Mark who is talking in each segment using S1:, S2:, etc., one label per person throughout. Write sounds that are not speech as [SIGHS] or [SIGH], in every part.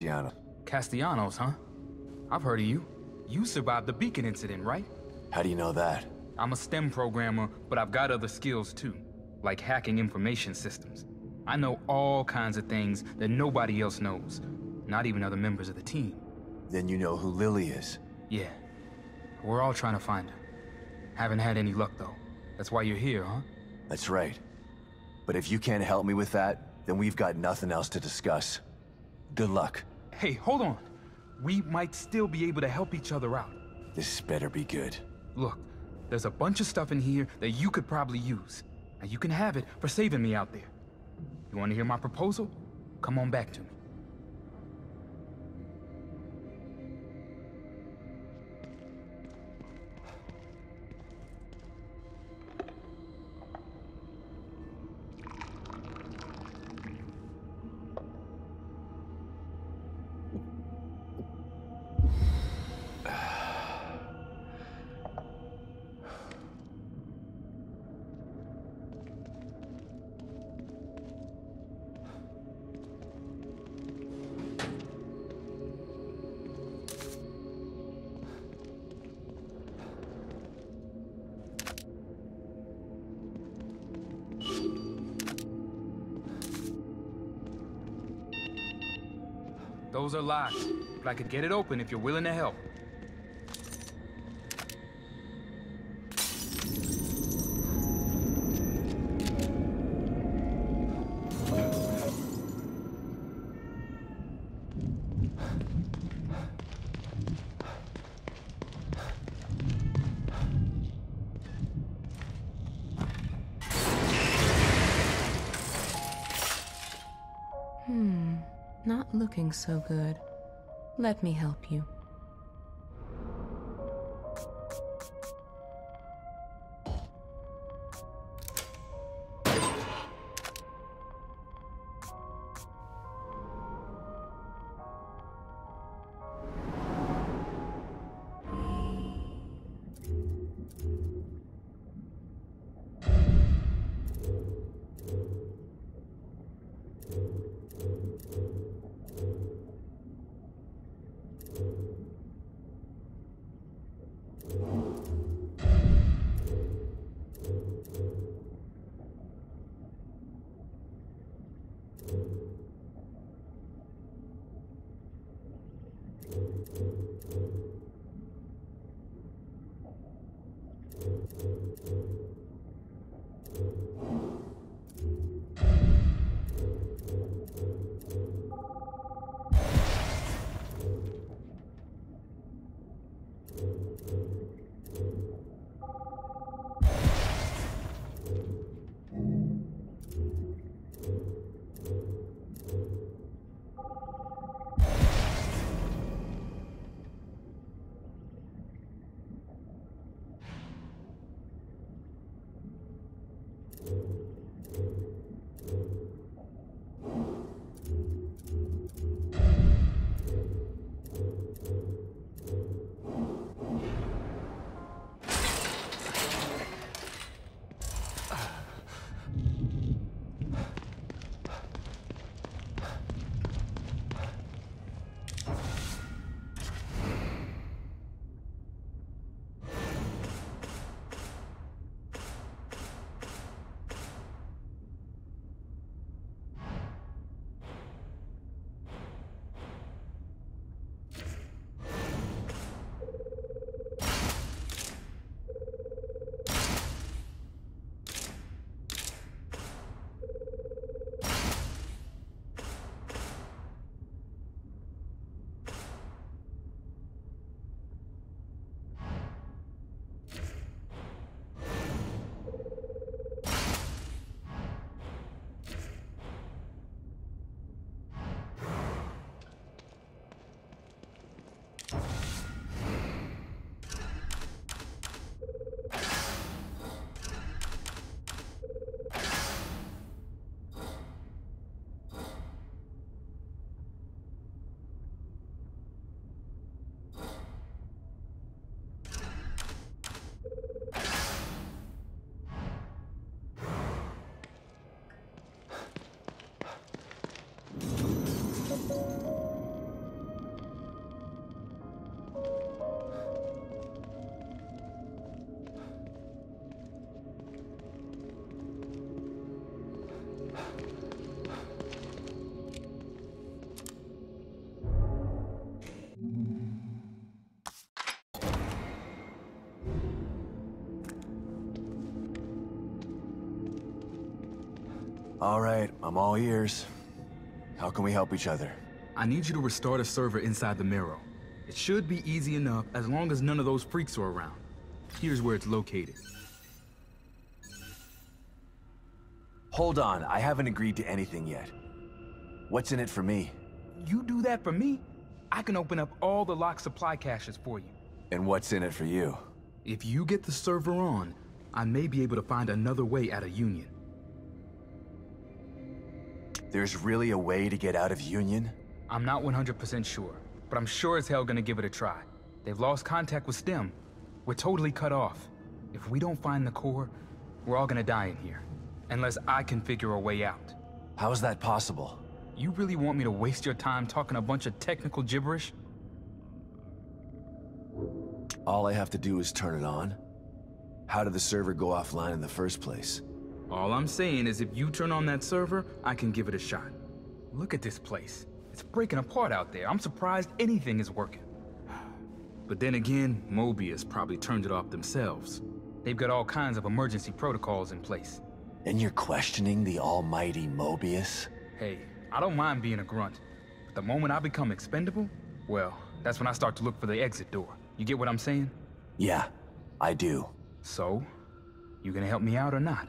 S1: Diana.
S2: Castellanos, huh? I've heard of you. You survived the Beacon incident, right?
S1: How do you know that?
S2: I'm a STEM programmer, but I've got other skills too, like hacking information systems. I know all kinds of things that nobody else knows, not even other members of the team.
S1: Then you know who Lily is.
S2: Yeah. We're all trying to find her. Haven't had any luck though. That's why you're here, huh?
S1: That's right. But if you can't help me with that, then we've got nothing else to discuss. Good luck.
S2: Hey, hold on. We might still be able to help each other out.
S1: This better be good.
S2: Look, there's a bunch of stuff in here that you could probably use. And you can have it for saving me out there. You want to hear my proposal? Come on back to me. Those are locked, but I could get it open if you're willing to help.
S3: So good. Let me help you.
S1: All right, I'm all ears. How can we help each other?
S2: I need you to restart a server inside the Marrow. It should be easy enough as long as none of those freaks are around. Here's where it's located.
S1: Hold on, I haven't agreed to anything yet. What's in it for me?
S2: You do that for me, I can open up all the locked supply caches for you.
S1: And what's in it for you?
S2: If you get the server on, I may be able to find another way out of Union.
S1: There's really a way to get out of Union?
S2: I'm not 100% sure, but I'm sure as hell gonna give it a try. They've lost contact with STEM. We're totally cut off. If we don't find the core, we're all gonna die in here. Unless I can figure a way out.
S1: How is that possible?
S2: You really want me to waste your time talking a bunch of technical gibberish?
S1: All I have to do is turn it on? How did the server go offline in the first place?
S2: All I'm saying is if you turn on that server, I can give it a shot. Look at this place. It's breaking apart out there. I'm surprised anything is working. [SIGHS] But then again, Mobius probably turned it off themselves. They've got all kinds of emergency protocols in place.
S1: And you're questioning the almighty Mobius?
S2: Hey, I don't mind being a grunt. But the moment I become expendable, well, that's when I start to look for the exit door. You get what I'm saying?
S1: Yeah, I do.
S2: So, you gonna help me out or not?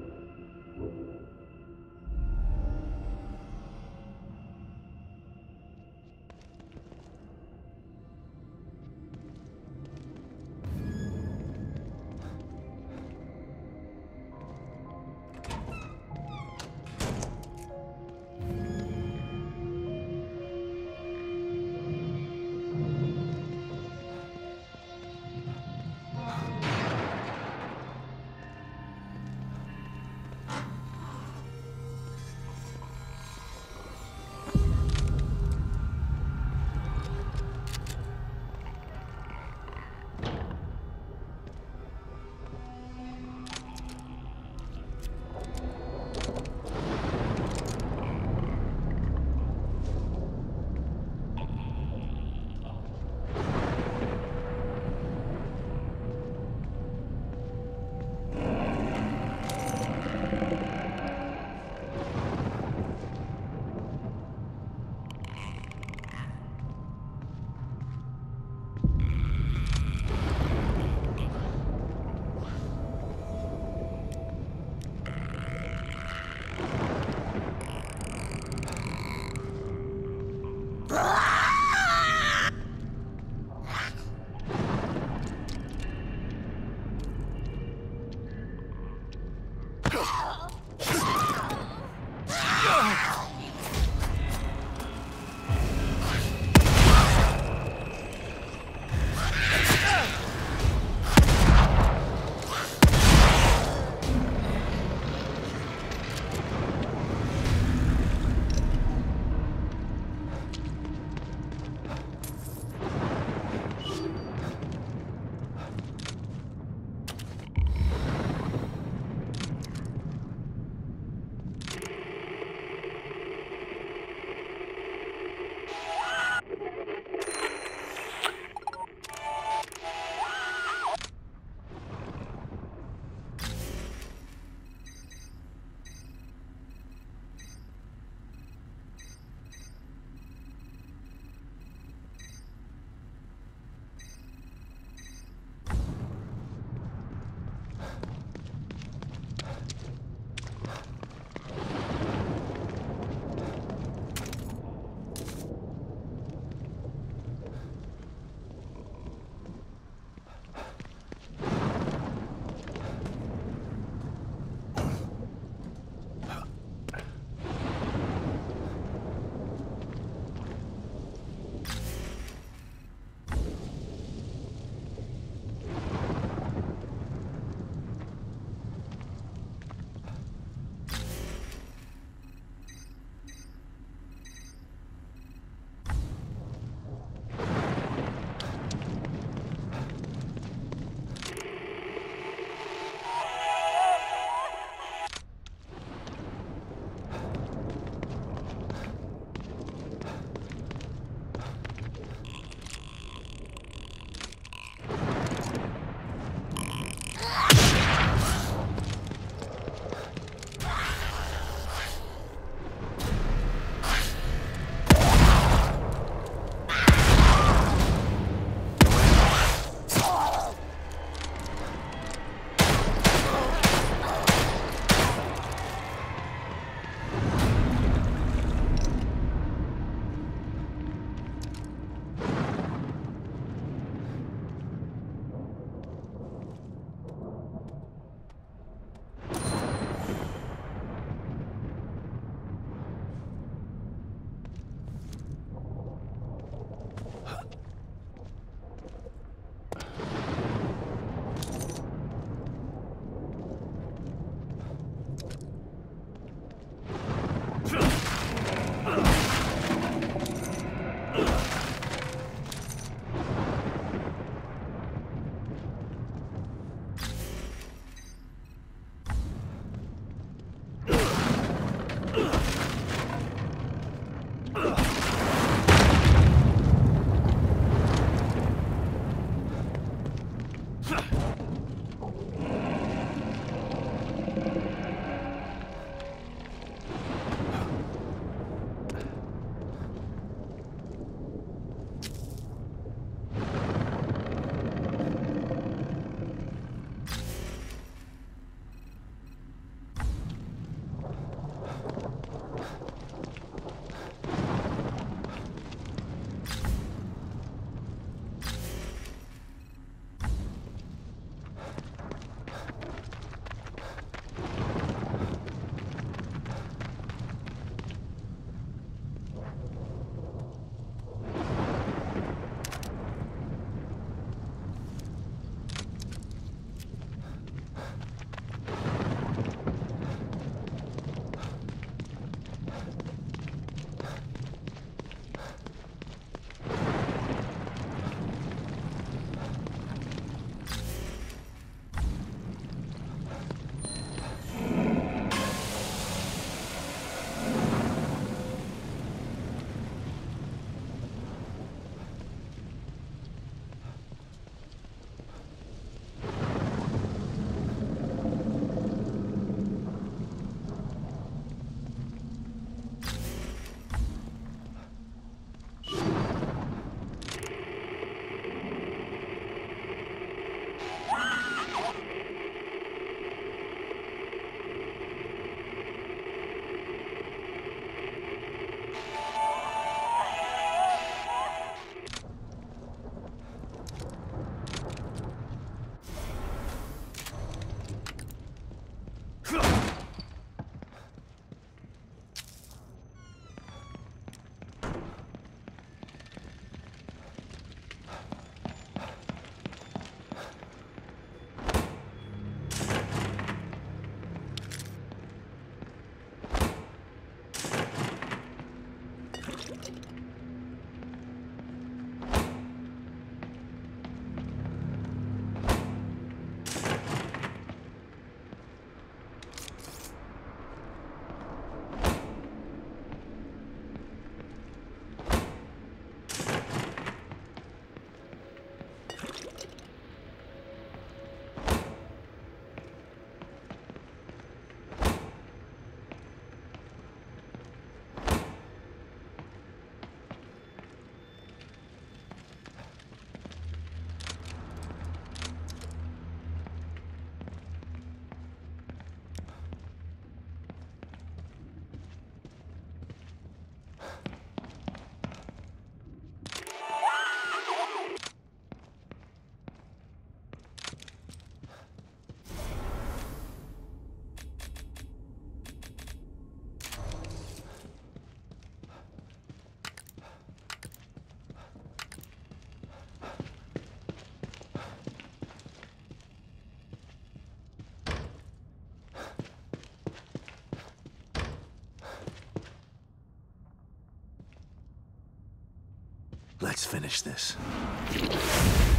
S1: Let's finish this.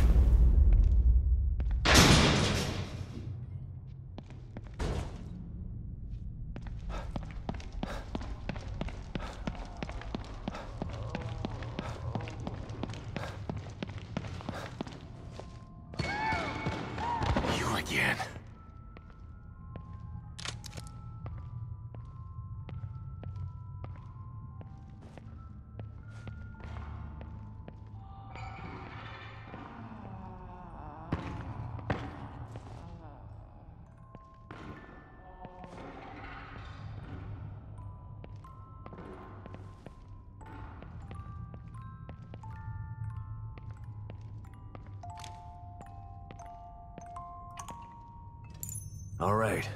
S1: All right.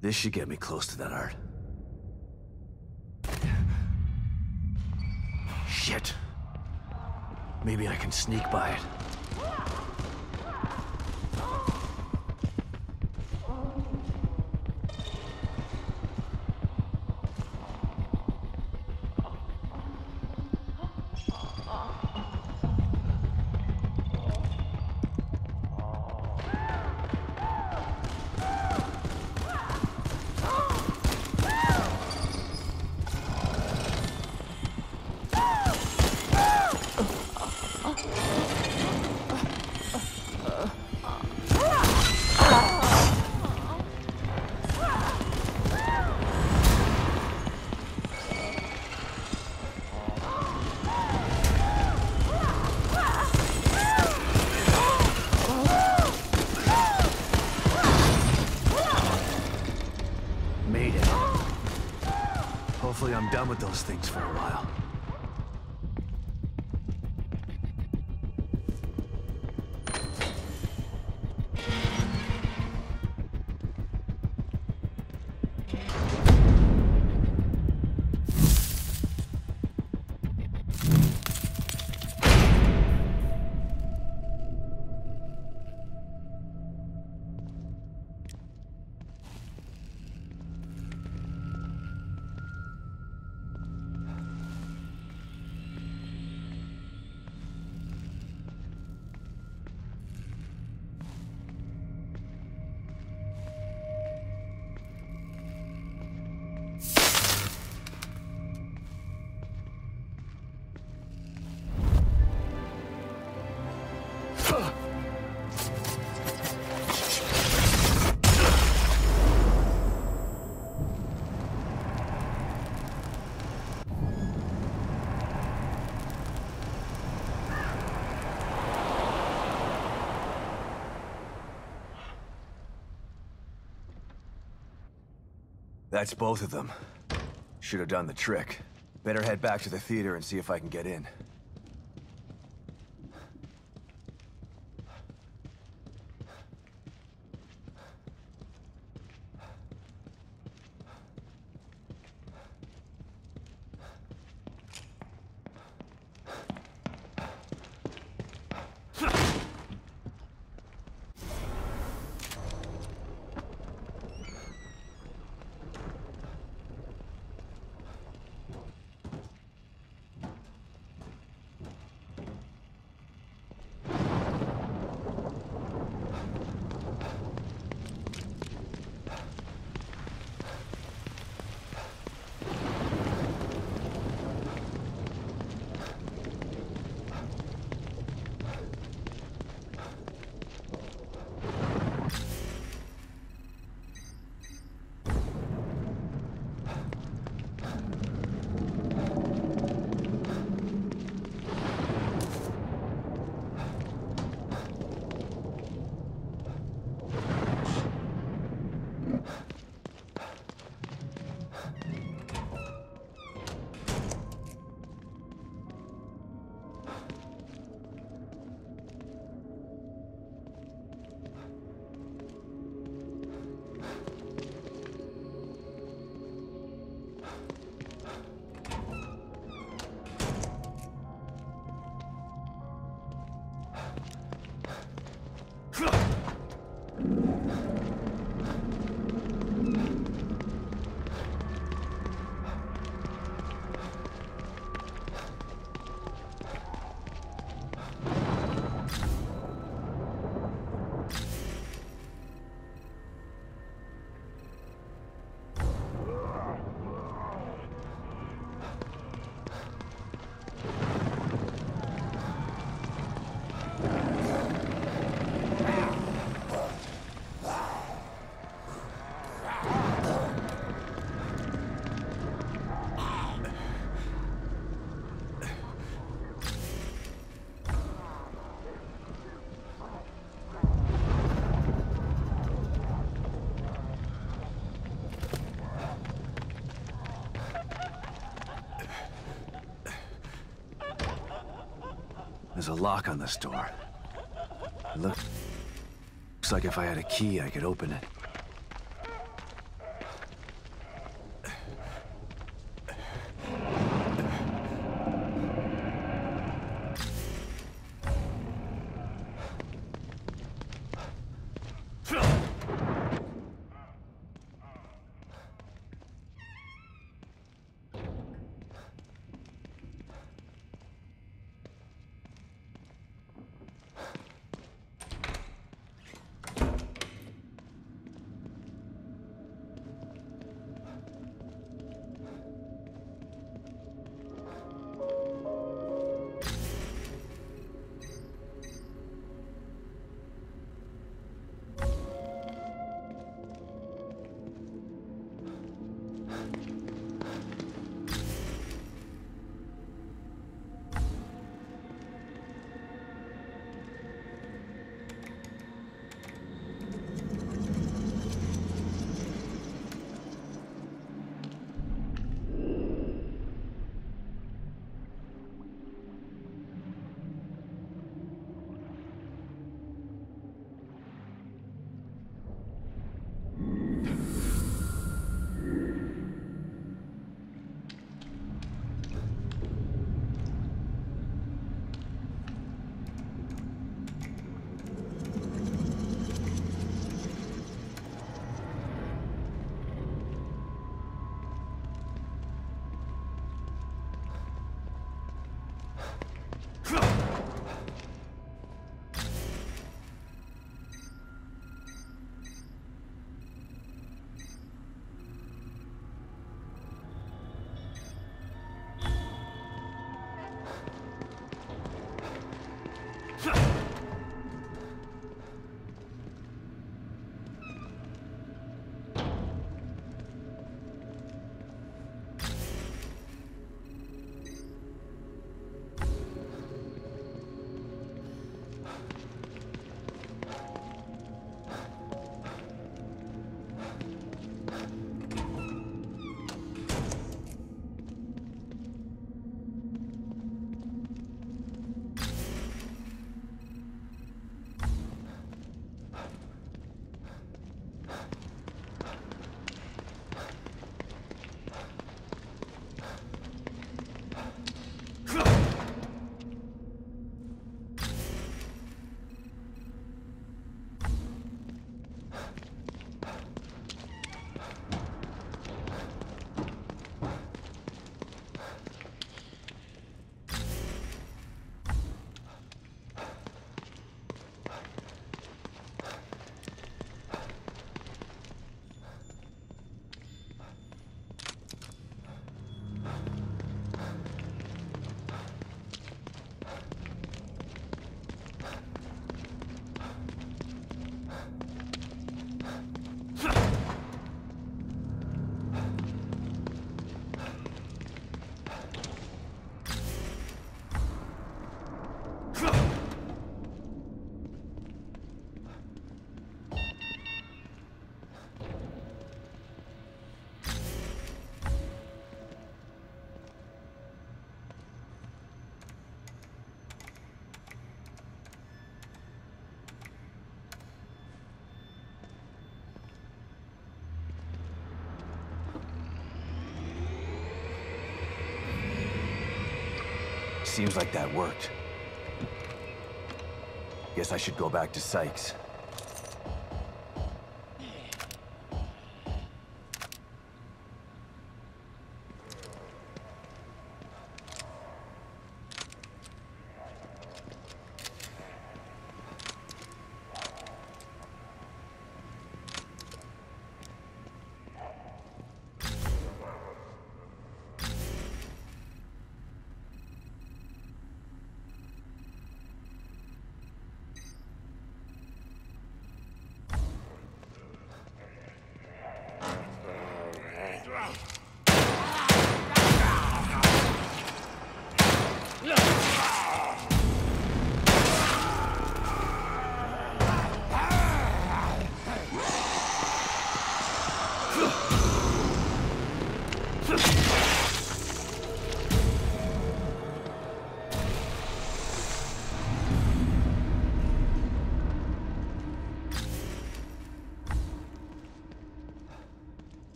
S1: This should get me close to that art. Shit. Maybe I can sneak by it. I'm done with those things for a while. That's both of them. Should have done the trick. Better head back to the theater and see if I can get in. There's a lock on this door. It look, looks like if I had a key, I could open it. Seems like that worked. Guess I should go back to Sykes.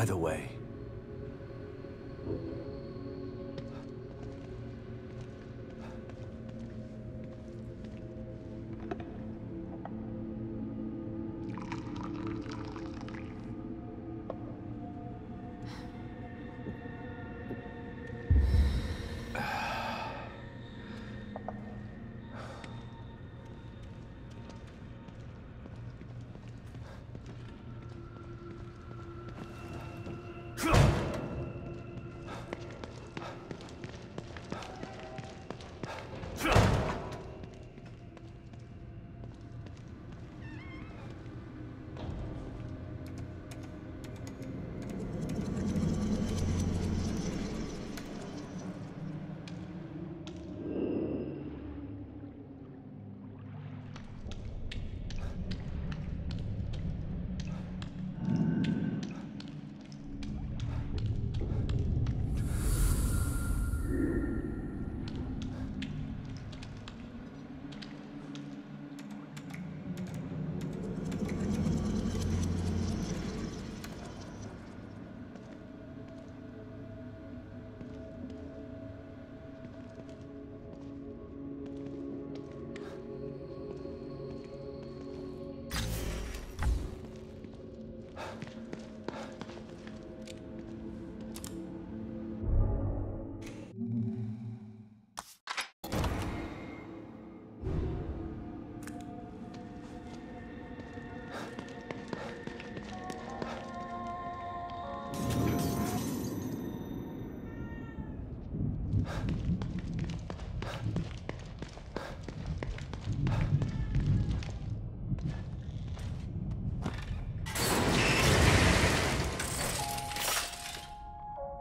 S1: By the way,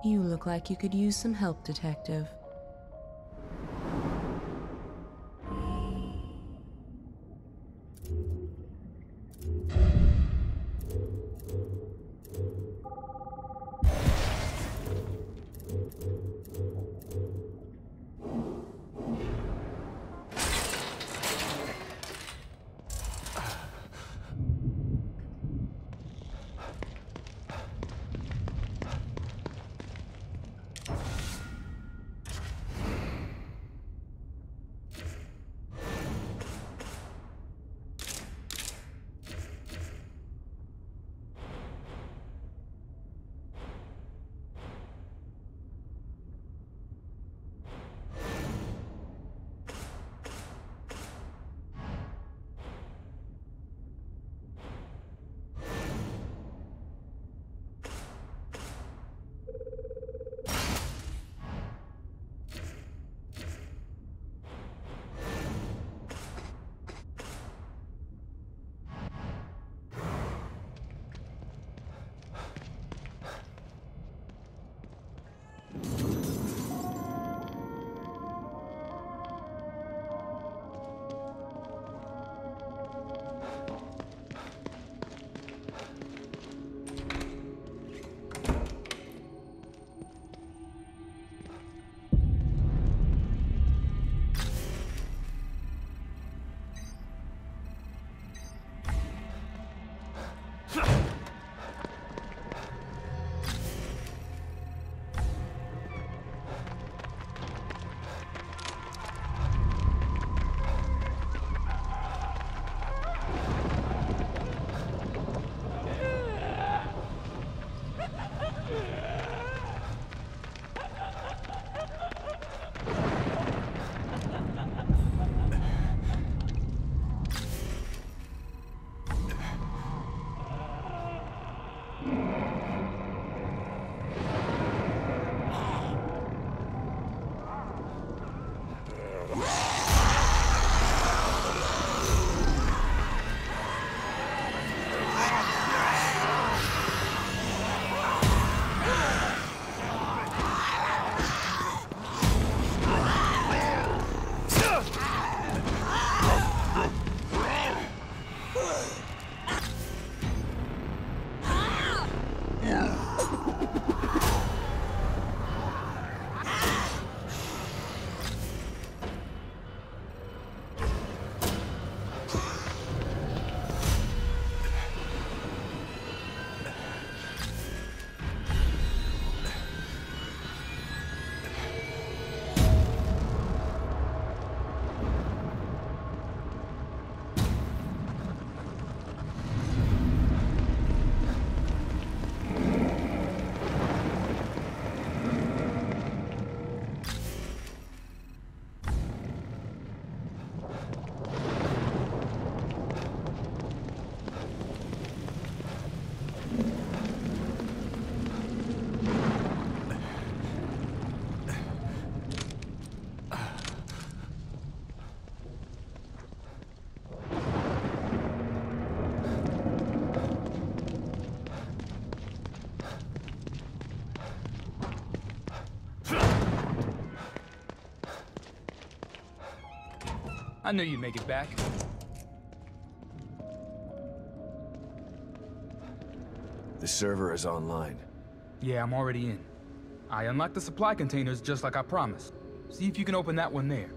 S3: You look like you could use some help, Detective.
S2: I knew you'd make it back.
S1: The server is online.
S2: Yeah, I'm already in. I unlocked the supply containers just like I promised. See if you can open that one there.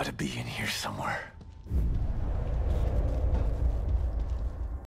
S1: Gotta be in here somewhere.